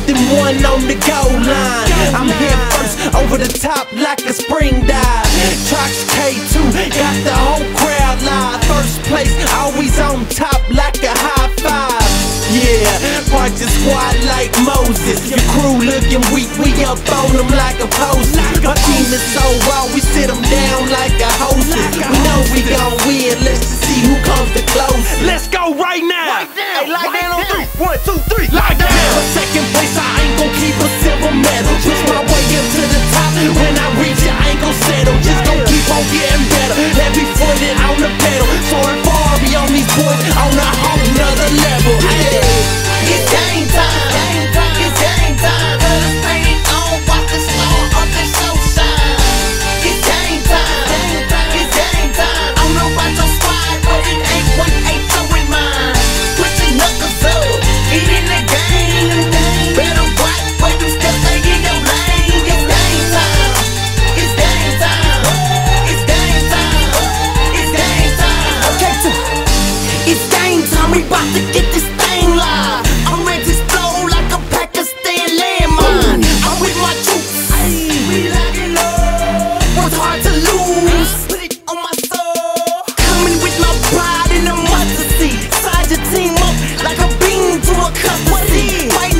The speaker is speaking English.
It's game time, fourth and one on the goal line. I'm here first, over the top like a spring dive. Trox K2 got the whole crowd live. First place, always on top like a high five. Yeah, part your squad like Moses. Your crew looking weak, we up on them like a post. My team is so raw, we sit them down like a hostess. We know we gon' win, let's just see who comes the closest. Let's go right now. Hey, like three. One, two, three. For second place, I ain't gon' keep a silver medal. Why